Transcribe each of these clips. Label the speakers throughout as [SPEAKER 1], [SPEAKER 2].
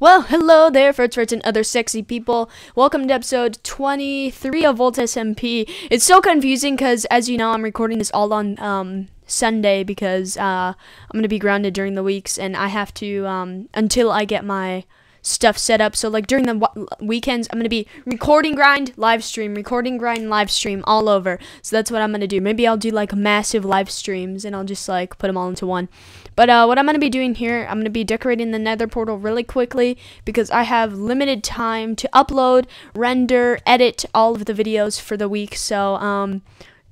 [SPEAKER 1] Well, hello there, Furts, and other sexy people. Welcome to episode 23 of Volt SMP. It's so confusing because, as you know, I'm recording this all on um, Sunday because uh, I'm going to be grounded during the weeks and I have to, um, until I get my stuff set up. So, like, during the weekends, I'm to be recording grind, live stream, recording grind, live stream all over. So, that's what I'm to do. Maybe I'll do, like, massive live streams and I'll just, like, put them all into one. But uh, what I'm to be doing here, I'm to be decorating the nether portal really quickly because I have limited time to upload, render, edit all of the videos for the week. So um,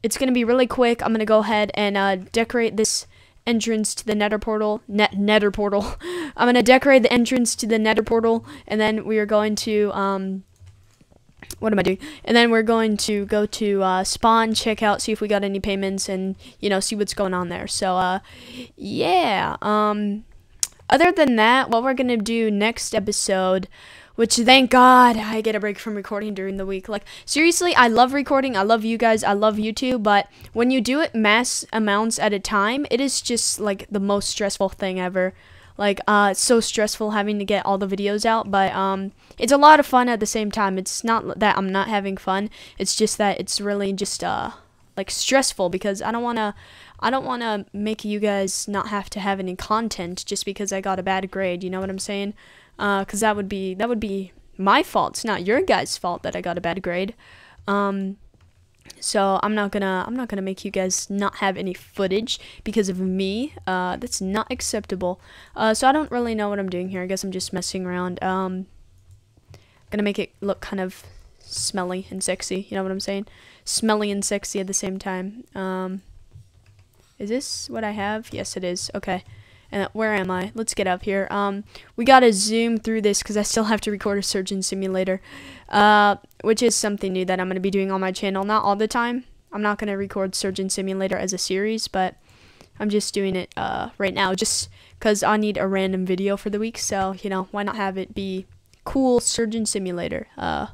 [SPEAKER 1] it's to be really quick. I'm to go ahead and uh, decorate this entrance to the nether portal. Net nether portal. I'm going to decorate the entrance to the nether portal and then we are going to... Um, what am I doing? And then we're going to go to uh, spawn, check out, see if we got any payments, and you know, see what's going on there. So, uh, yeah. Um, other than that, what we're gonna do next episode, which thank God I get a break from recording during the week. Like seriously, I love recording. I love you guys. I love YouTube. But when you do it mass amounts at a time, it is just like the most stressful thing ever. Like, uh, it's so stressful having to get all the videos out, but um, it's a lot of fun at the same time. It's not that I'm not having fun. It's just that it's really just uh, like stressful because I don't wanna, I don't wanna make you guys not have to have any content just because I got a bad grade. You know what I'm saying? Uh, cause that would be that would be my fault. It's not your guys' fault that I got a bad grade. Um, so I'm not gonna I'm not gonna make you guys not have any footage because of me. Uh, that's not acceptable. Uh, so I don't really know what I'm doing here. I guess I'm just messing around. Um, gonna make it look kind of smelly and sexy. You know what I'm saying? Smelly and sexy at the same time. Um, is this what I have? Yes, it is. Okay. And uh, where am I? Let's get up here. Um, we gotta zoom through this because I still have to record a surgeon simulator, uh, which is something new that I'm gonna be doing on my channel. Not all the time. I'm not gonna record surgeon simulator as a series, but I'm just doing it uh, right now just because I need a random video for the week. So you know, why not have it be cool surgeon simulator? Uh,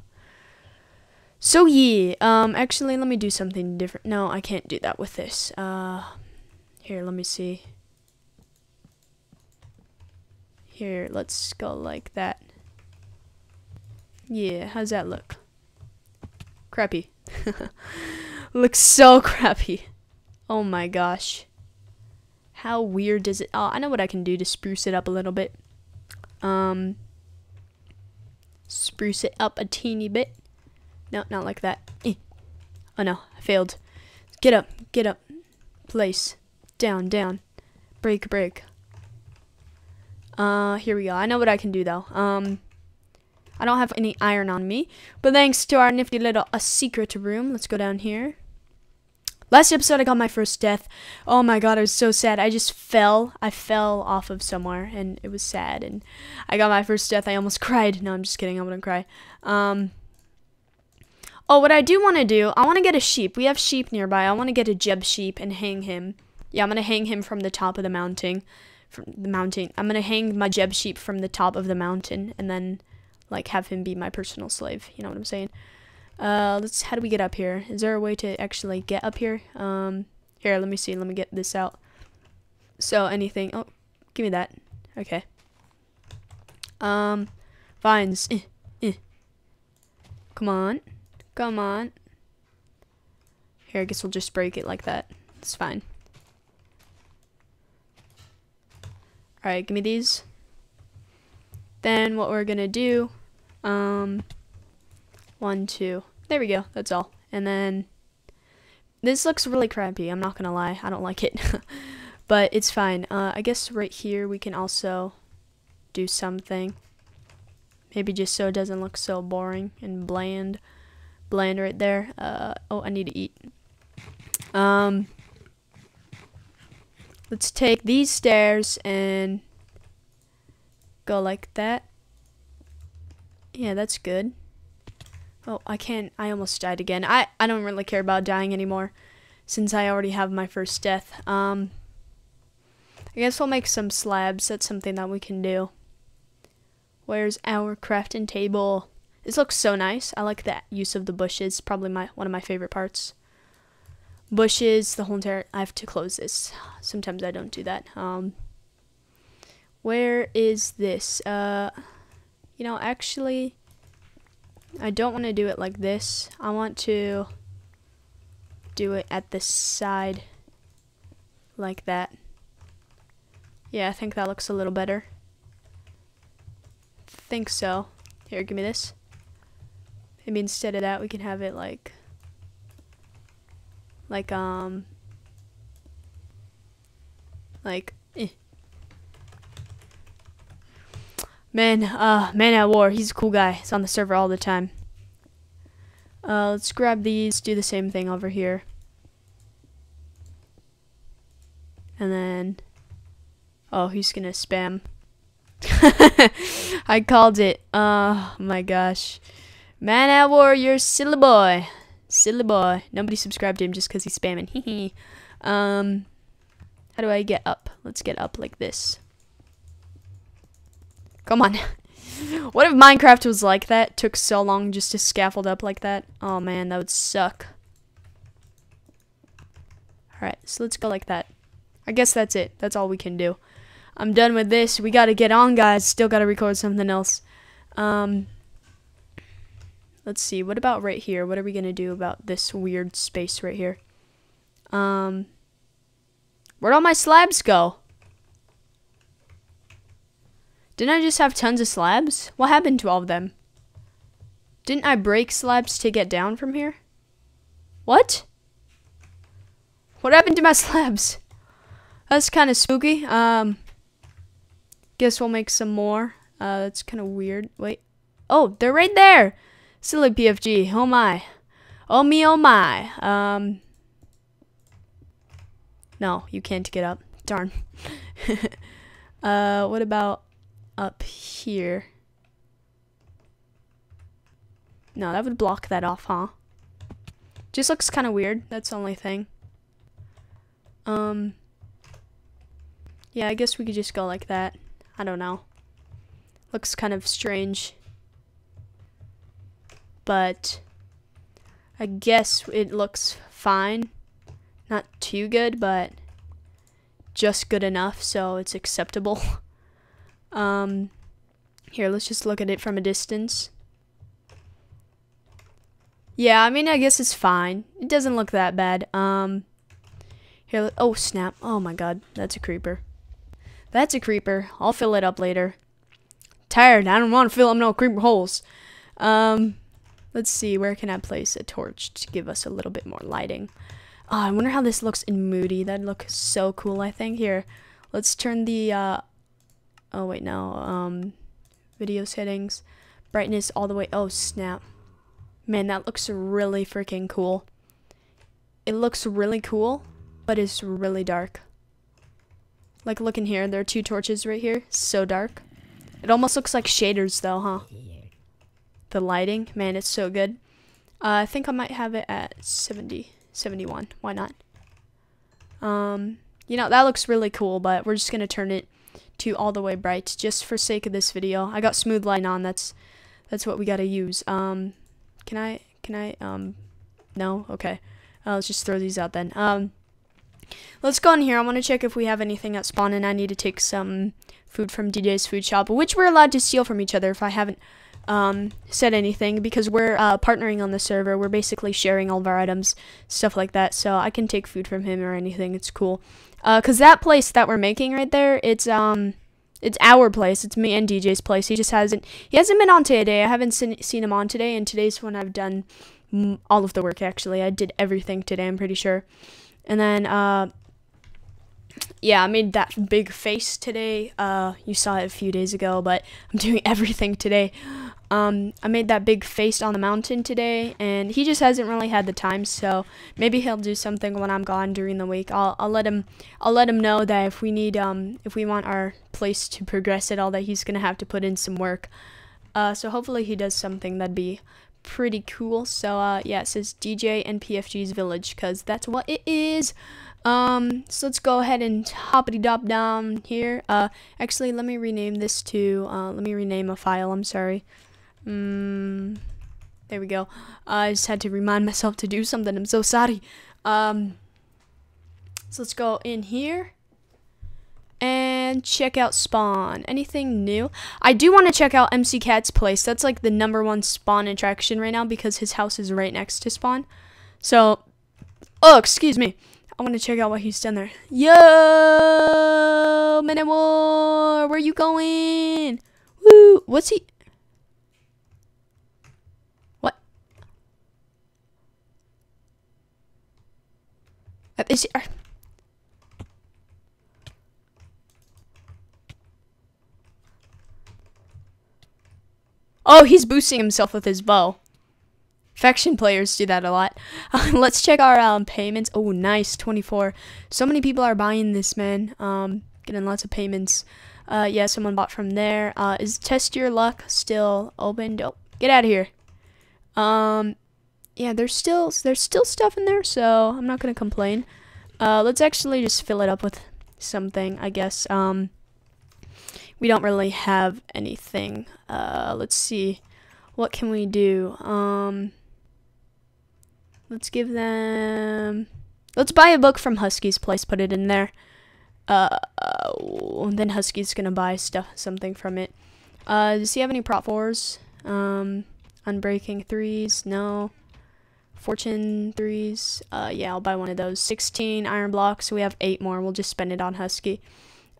[SPEAKER 1] so yeah. Um, actually, let me do something different. No, I can't do that with this. Uh, here, let me see. Here, let's go like that. Yeah, how's that look? Crappy. Looks so crappy. Oh my gosh. How weird does it... Oh, I know what I can do to spruce it up a little bit. Um, spruce it up a teeny bit. No, not like that. Eh. Oh no, I failed. Get up, get up. Place. Down, down. Break, break. Uh, here we go. I know what I can do though. Um, I don't have any iron on me, but thanks to our nifty little a secret room. Let's go down here. Last episode, I got my first death. Oh my god, I was so sad. I just fell. I fell off of somewhere, and it was sad. And I got my first death. I almost cried. No, I'm just kidding. I wouldn't cry. Um. Oh, what I do want to do, I want to get a sheep. We have sheep nearby. I want to get a Jeb sheep and hang him. Yeah, I'm gonna hang him from the top of the mountain from the mountain. I'm gonna hang my Jeb sheep from the top of the mountain and then like have him be my personal slave. You know what I'm saying? Uh, let's. How do we get up here? Is there a way to actually get up here? Um, here. Let me see. Let me get this out. So anything. Oh, give me that. Okay. Um, vines. Eh, eh. Come on. Come on. Here, I guess we'll just break it like that. It's fine. Alright, give me these. Then what we're gonna do, um, one, two, there we go, that's all. And then, this looks really crappy, I'm not gonna lie, I don't like it. but it's fine. Uh, I guess right here we can also do something. Maybe just so it doesn't look so boring and bland. Bland right there. Uh, oh, I need to eat. Um, Let's take these stairs and go like that. Yeah, that's good. Oh, I can't. I almost died again. I, I don't really care about dying anymore since I already have my first death. Um, I guess we'll make some slabs. That's something that we can do. Where's our crafting table? This looks so nice. I like that use of the bushes. Probably my one of my favorite parts bushes the whole entire I have to close this sometimes I don't do that um where is this uh You know, actually, I don't want to do it like this. I want to do it at the side like that. Yeah, I think that looks a little better. Think so. Here, give me this. Maybe instead of that, we can have it like, like, um, like, eh. Man, uh, Man at War, he's a cool guy. He's on the server all the time. Uh, let's grab these, do the same thing over here. And then, oh, he's gonna spam. I called it. Oh my gosh. Man at War, you're silly boy. Silly boy. Nobody subscribed to him just because he's spamming. hee um, how do I get up? Let's get up like this. Come on. what if Minecraft was like that? Took so long just to scaffold up like that? Oh man, that would suck. Alright, so let's go like that. I guess that's it. That's all we can do. I'm done with this. We gotta get on, guys. Still gotta record something else. Um, let's see. What about right here? What are we gonna do about this weird space right here? Um, where'd all my slabs go? Didn't I just have tons of slabs? What happened to all of them? Didn't I break slabs to get down from here? What? What happened to my slabs? That's kind of spooky. Um, guess we'll make some more. Uh, that's kind of weird. Wait. Oh, they're right there. Silly PFG. Oh my. Oh me, oh my. Um, no, you can't get up. Darn. uh, what about up here. No, that would block that off, huh? Just looks kind of weird. That's the only thing. Um, yeah, I guess we could just go like that. I don't know. Looks kind of strange. But I guess it looks fine. Not too good, but just good enough, so it's acceptable. Um, here, let's just look at it from a distance. Yeah, I mean, I guess it's fine. It doesn't look that bad. Um, here, oh, snap. Oh my god, that's a creeper. That's a creeper. I'll fill it up later. Tired. I don't want to fill up no creeper holes. Um, let's see. Where can I place a torch to give us a little bit more lighting? Oh, I wonder how this looks in Moody. That'd look so cool, I think. Here, let's turn the uh, oh wait no um video settings brightness all the way oh snap man that looks really freaking cool it looks really cool but it's really dark like look in here there are two torches right here so dark it almost looks like shaders though huh the lighting man it's so good uh, I think I might have it at 70 71 why not um you know that looks really cool but we're just gonna turn it to all the way bright just for sake of this video. I got smooth lighting on. That's that's what we got to use. Um, can I can I um no okay. Uh, let's just throw these out then. Um, let's go in here. I want to check if we have anything at spawn, and I need to take some food from DJ's food shop, which we're allowed to steal from each other if I haven't um, said anything because we're uh, partnering on the server. We're basically sharing all of our items, stuff like that. So I can take food from him or anything. It's cool. Uh, cause that place that we're making right there, it's um, it's our place. It's me and DJ's place. He just hasn't he hasn't been on today. I haven't seen seen him on today, and today's when I've done all of the work. Actually, I did everything today. I'm pretty sure. And then uh, yeah, I made that big face today. Uh, you saw it a few days ago, but I'm doing everything today. Um, I made that big face on the mountain today, and he just hasn't really had the time. So maybe he'll do something when I'm gone during the week. I'll, I'll let him I'll let him know that if we need um if we want our place to progress at all, that he's gonna have to put in some work. Uh, so hopefully he does something that'd be pretty cool. So uh, yeah, it says DJ and PFG's Village because that's what it is. Um, so let's go ahead and hoppity dop down here. Uh, actually, let me rename this to, uh, let me rename a file, I'm sorry. Mm, there we go. I just had to remind myself to do something. I'm so sorry. Um, so let's go in here. and check out spawn. Anything new? I do want to check out MC Cat's place. That's like the number one spawn attraction right now because his house is right next to spawn. So, oh, excuse me. I want to check out what he's done there. Yo, War, where you going? Woo, what's he? Is Oh, he's boosting himself with his bow. Faction players do that a lot. Let's check our um, payments. Oh, nice, 24. So many people are buying this, man. Um, getting lots of payments. Uh, yeah, someone bought from there. Uh, is Test Your Luck still open? Oh, get out of here. Um, yeah, there's still there's still stuff in there, so I'm not gonna complain. Uh, let's actually just fill it up with something, I guess. Um, we don't really have anything. Uh, let's see. What can we do? Um, let's give them... Let's buy a book from Husky's place, put it in there. Uh, uh then Husky's gonna buy stuff, something from it. Uh, does he have any prot fours? Um, unbreaking threes? No. Fortune threes? Uh, yeah, I'll buy one of those. 16 iron blocks. So we have eight more. We'll just spend it on Husky.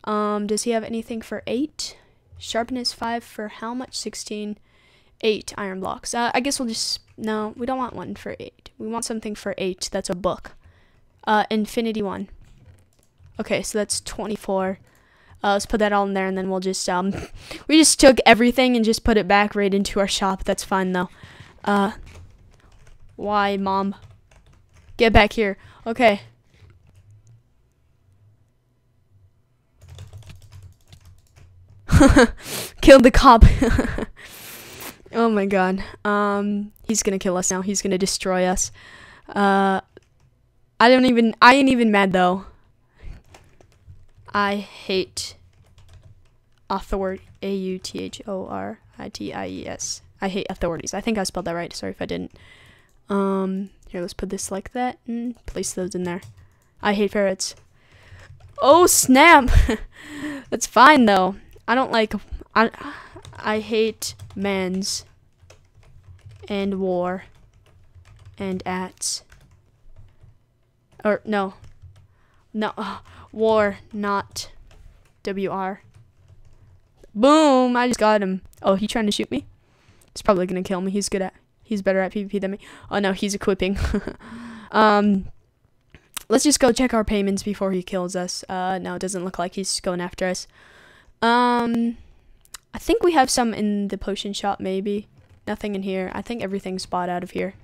[SPEAKER 1] Um, does he have anything for 8? Sharpness 5 for how much? 16. 8 iron blocks. Uh, I guess we'll just... No, we don't want one for 8. We want something for 8 that's a book. Uh, Infinity 1. Okay, so that's 24. Uh, let's put that all in there, and then we'll just, um... we just took everything and just put it back right into our shop. That's fine, though. Uh... Why, Mom? Get back here. Okay. Killed the cop. oh my god. Um, he's gonna kill us now. He's gonna destroy us. Uh, I don't even. I ain't even mad though. I hate authority. A U T H O R I T I E S. I hate authorities. I think I spelled that right. Sorry if I didn't. Um, here, let's put this like that and place those in there. I hate ferrets. Oh snap! That's fine though. I don't like I I hate men's and war and at or no no uh, war not WR boom I just got him oh he trying to shoot me he's probably gonna kill me he's good at he's better at PvP than me oh no he's equipping um let's just go check our payments before he kills us uh no it doesn't look like he's going after us um, I think we have some in the potion shop, maybe. Nothing in here. I think everything's bought out of here.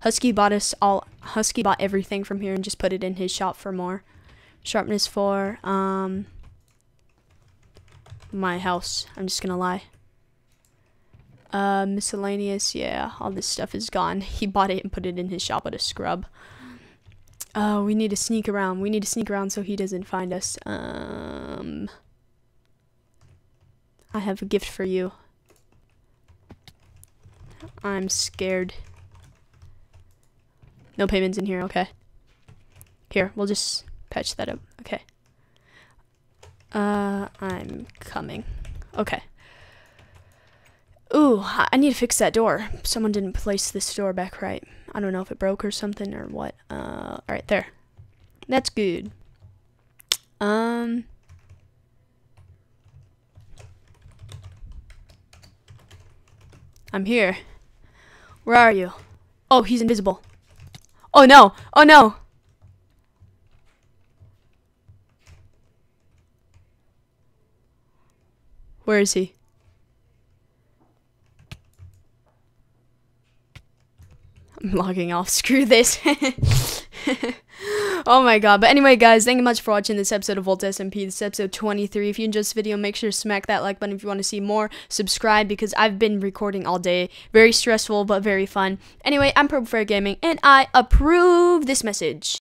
[SPEAKER 1] Husky bought us all. Husky bought everything from here and just put it in his shop for more. Sharpness four. Um, my house. I'm just gonna lie. Uh, miscellaneous. Yeah, all this stuff is gone. He bought it and put it in his shop with a scrub. Oh, we need to sneak around. We need to sneak around so he doesn't find us. Um. I have a gift for you. I'm scared. No payments in here, okay. Here, we'll just patch that up. Okay. Uh, I'm coming. Okay. Ooh, I need to fix that door. Someone didn't place this door back right. I don't know if it broke or something or what. Uh, alright, there. That's good. Um... I'm here. Where are you? Oh, he's invisible. Oh no! Oh no! Where is he? Logging off. Screw this. oh my god. But anyway, guys, thank you much for watching this episode of Volt SMP. This episode 23. If you enjoyed this video, make sure to smack that like button if you want to see more. Subscribe because I've been recording all day. Very stressful, but very fun. Anyway, I'm Purple Gaming, and I approve this message.